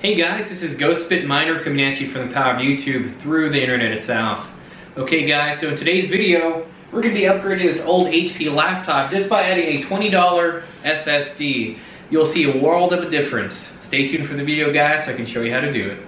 Hey guys, this is GhostBit Miner coming at you from the power of YouTube through the internet itself. Okay guys, so in today's video, we're going to be upgrading this old HP laptop just by adding a $20 SSD. You'll see a world of a difference. Stay tuned for the video guys so I can show you how to do it.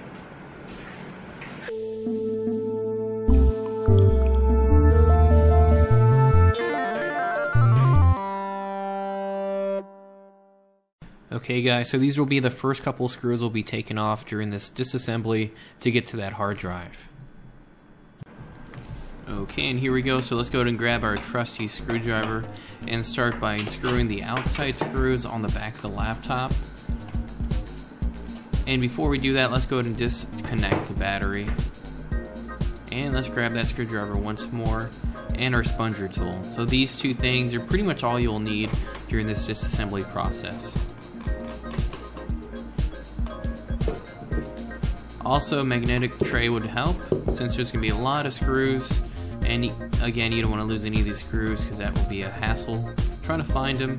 Okay guys, so these will be the first couple screws will be taken off during this disassembly to get to that hard drive. Okay, and here we go. So let's go ahead and grab our trusty screwdriver and start by unscrewing the outside screws on the back of the laptop. And before we do that, let's go ahead and disconnect the battery. And let's grab that screwdriver once more and our spudger tool. So these two things are pretty much all you'll need during this disassembly process. Also, a magnetic tray would help since there's going to be a lot of screws. And again, you don't want to lose any of these screws because that will be a hassle trying to find them.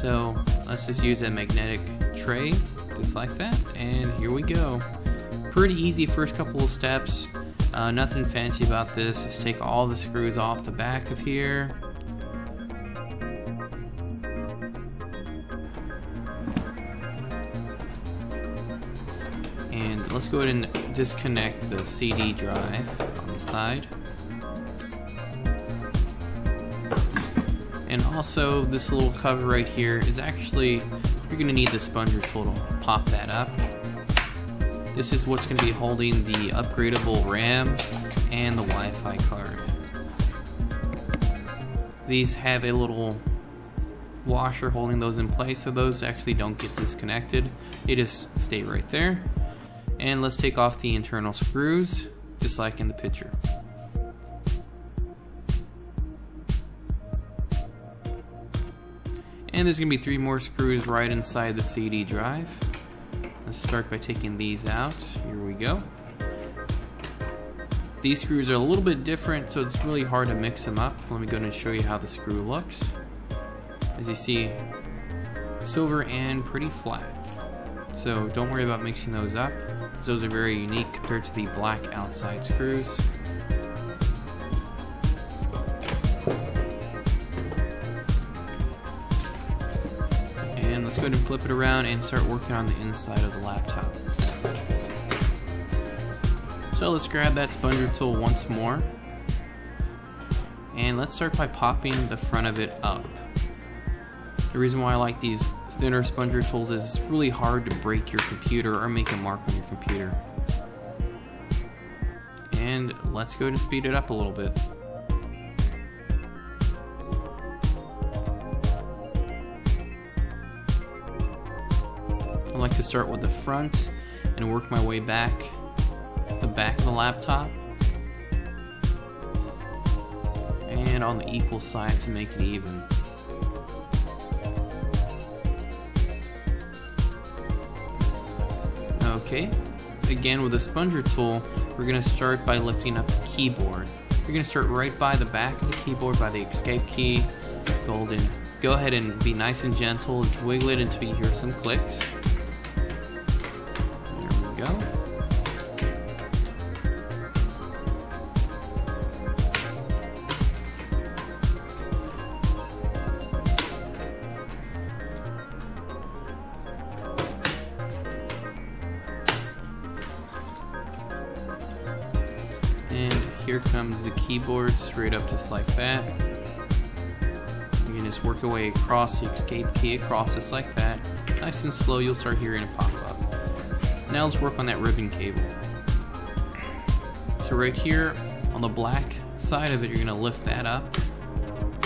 So let's just use a magnetic tray just like that. And here we go. Pretty easy first couple of steps. Uh, nothing fancy about this. Just take all the screws off the back of here. Let's go ahead and disconnect the CD drive on the side. And also this little cover right here is actually, you're gonna need the spudger tool to pop that up. This is what's gonna be holding the upgradable RAM and the Wi-Fi card. These have a little washer holding those in place so those actually don't get disconnected. They just stay right there. And let's take off the internal screws, just like in the picture. And there's going to be three more screws right inside the CD drive. Let's start by taking these out. Here we go. These screws are a little bit different, so it's really hard to mix them up. Let me go and show you how the screw looks. As you see, silver and pretty flat. So don't worry about mixing those up. Those are very unique compared to the black outside screws. And let's go ahead and flip it around and start working on the inside of the laptop. So let's grab that spudger tool once more. And let's start by popping the front of it up. The reason why I like these thinner spudger tools is it's really hard to break your computer or make a mark on your computer. And let's go and speed it up a little bit. I like to start with the front and work my way back the back of the laptop and on the equal sides to make it even. Okay, again with the spudger tool, we're to start by lifting up the keyboard. You're to start right by the back of the keyboard by the escape key, golden. Go ahead and be nice and gentle, just wiggle it until you hear some clicks. The keyboard straight up just like that. You can just work your way across the escape key across just like that. Nice and slow, you'll start hearing it pop up. Now let's work on that ribbon cable. So right here on the black side of it, you're gonna lift that up,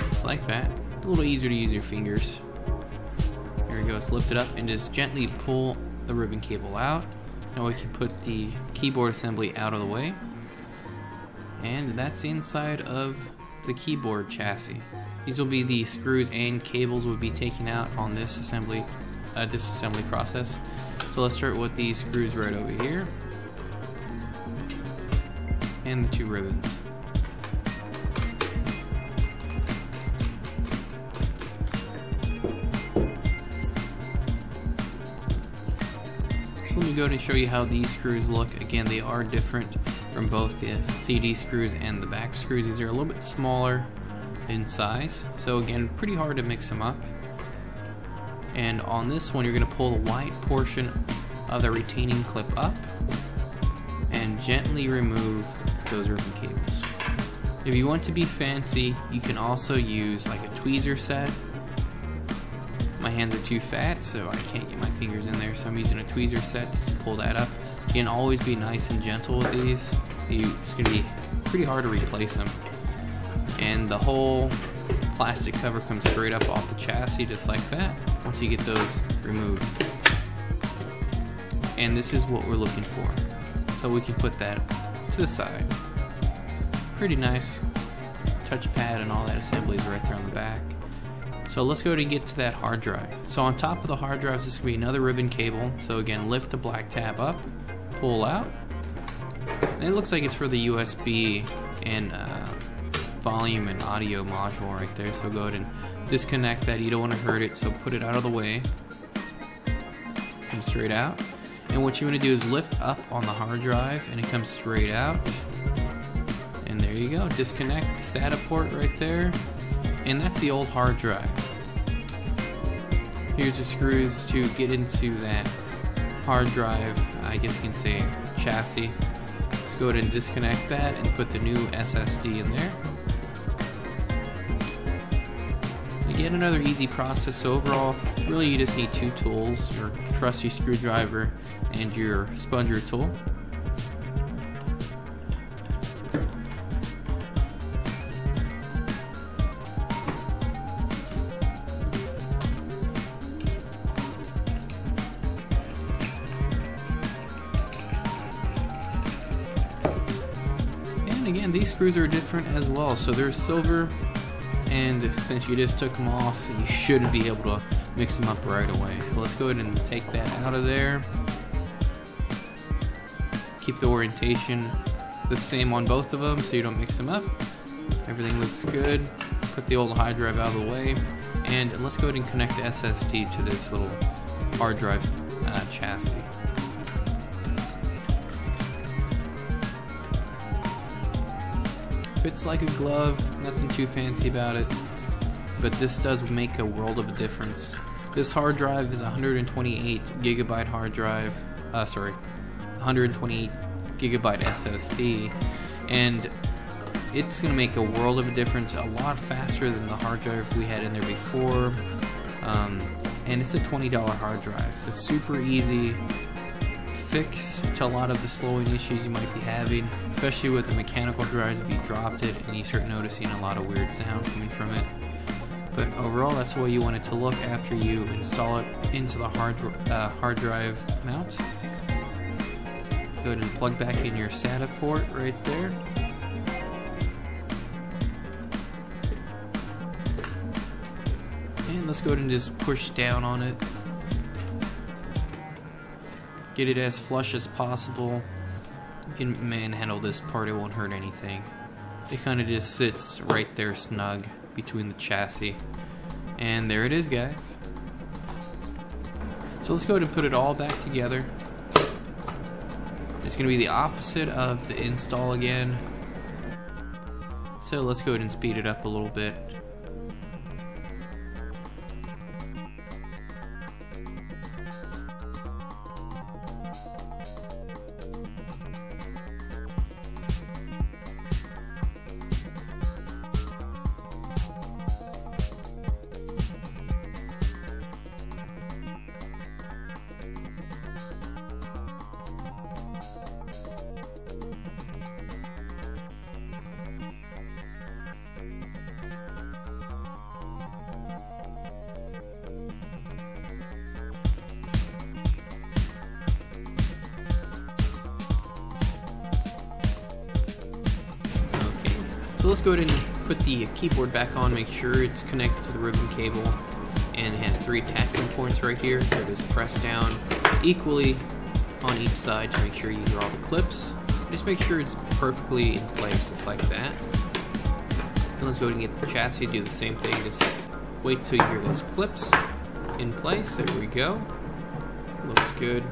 just like that. A little easier to use your fingers. There we go, let's lift it up and just gently pull the ribbon cable out. Now we can put the keyboard assembly out of the way. And that's inside of the keyboard chassis. These will be the screws and cables will be taken out on this assembly, uh, disassembly process. So let's start with these screws right over here. And the two ribbons. let me go ahead and show you how these screws look. Again, they are different from both the CD screws and the back screws. These are a little bit smaller in size. So again, pretty hard to mix them up. And on this one, you're going to pull the white portion of the retaining clip up and gently remove those ribbon cables. If you want to be fancy, you can also use like a tweezer set. My hands are too fat, so I can't get my fingers in there, so I'm using a tweezer set to pull that up. You can always be nice and gentle with these. It's going to be pretty hard to replace them. And the whole plastic cover comes straight up off the chassis just like that once you get those removed. And this is what we're looking for. So we can put that to the side. Pretty nice touchpad and all that assembly is right there on the back. So let's go and get to that hard drive. So on top of the hard drive, this is going to be another ribbon cable. So again, lift the black tab up, pull out. And it looks like it's for the USB and uh, volume and audio module right there. So go ahead and disconnect that. You don't want to hurt it, so put it out of the way. Come straight out. And what you want to do is lift up on the hard drive and it comes straight out. And there you go. Disconnect the SATA port right there. And that's the old hard drive. Here's the screws to get into that hard drive, I guess you can say chassis. Let's go ahead and disconnect that and put the new SSD in there. Again, another easy process. Overall, really you just need two tools, your trusty screwdriver and your spudger tool. Again, these screws are different as well. So they're silver, and since you just took them off, you shouldn't be able to mix them up right away. So let's go ahead and take that out of there. Keep the orientation the same on both of them so you don't mix them up. Everything looks good. Put the old hard drive out of the way. And let's go ahead and connect the SSD to this little hard drive uh, chassis. Fits like a glove, nothing too fancy about it, but this does make a world of a difference. This hard drive is a 128 gigabyte hard drive, uh, sorry, 128 gigabyte SSD, and it's going to make a world of a difference, a lot faster than the hard drive we had in there before. Um, and it's a $20 hard drive, so super easy fix to a lot of the slowing issues you might be having, especially with the mechanical drives if you dropped it and you start noticing a lot of weird sound coming from it. But overall, that's the way you want it to look after you install it into the hard, uh, hard drive mount. Go ahead and plug back in your SATA port right there. And let's go ahead and just push down on it Get it as flush as possible. You can manhandle this part, it won't hurt anything. It kind of just sits right there snug between the chassis. And there it is, guys. So let's go ahead and put it all back together. It's going to be the opposite of the install again. So let's go ahead and speed it up a little bit. So let's go ahead and put the keyboard back on, make sure it's connected to the ribbon cable, and it has three attachment points right here, so just press down equally on each side to make sure you draw the clips. Just make sure it's perfectly in place, just like that. And let's go ahead and get the chassis, do the same thing, just wait till you hear those clips in place, there we go. Looks good.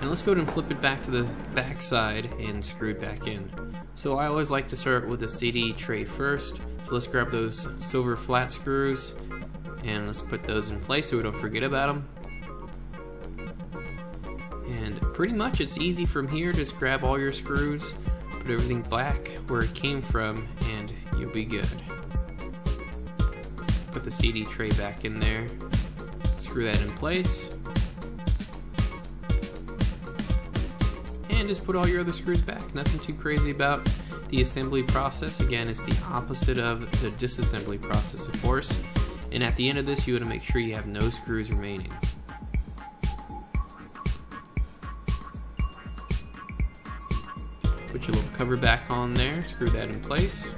And let's go ahead and flip it back to the back side and screw it back in. So I always like to start with the CD tray first. So let's grab those silver flat screws and let's put those in place so we don't forget about them. And pretty much it's easy from here, just grab all your screws, put everything back where it came from, and you'll be good. Put the CD tray back in there, screw that in place. And just put all your other screws back. Nothing too crazy about the assembly process. Again, it's the opposite of the disassembly process, of course. And at the end of this, you want to make sure you have no screws remaining. Put your little cover back on there, screw that in place.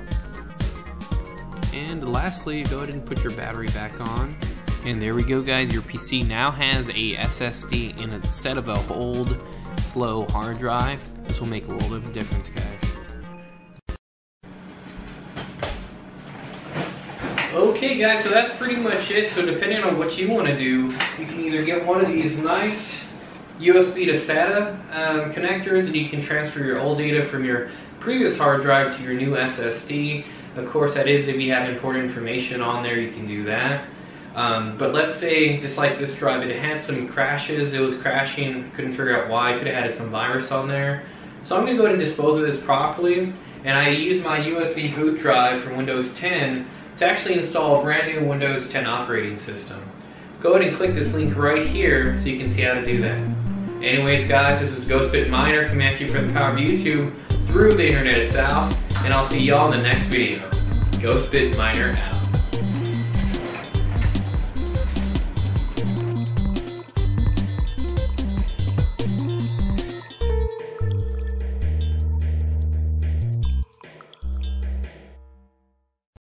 And lastly, go ahead and put your battery back on. And there we go guys, your PC now has a SSD instead of a old, slow hard drive. This will make a world of difference guys. Okay guys, so that's pretty much it. So depending on what you want to do, you can either get one of these nice USB to SATA um, connectors and you can transfer your old data from your previous hard drive to your new SSD. Of course that is if you have important information on there, you can do that. Um, but let's say, just like this drive, it had some crashes, it was crashing, couldn't figure out why, could have had some virus on there. So I'm going to go ahead and dispose of this properly, and I use my USB boot drive from Windows 10 to actually install a brand new Windows 10 operating system. Go ahead and click this link right here so you can see how to do that. Anyways guys, this was GhostBit Miner coming at you from the power of YouTube through the internet itself, and I'll see y'all in the next video. GhostBit Miner out.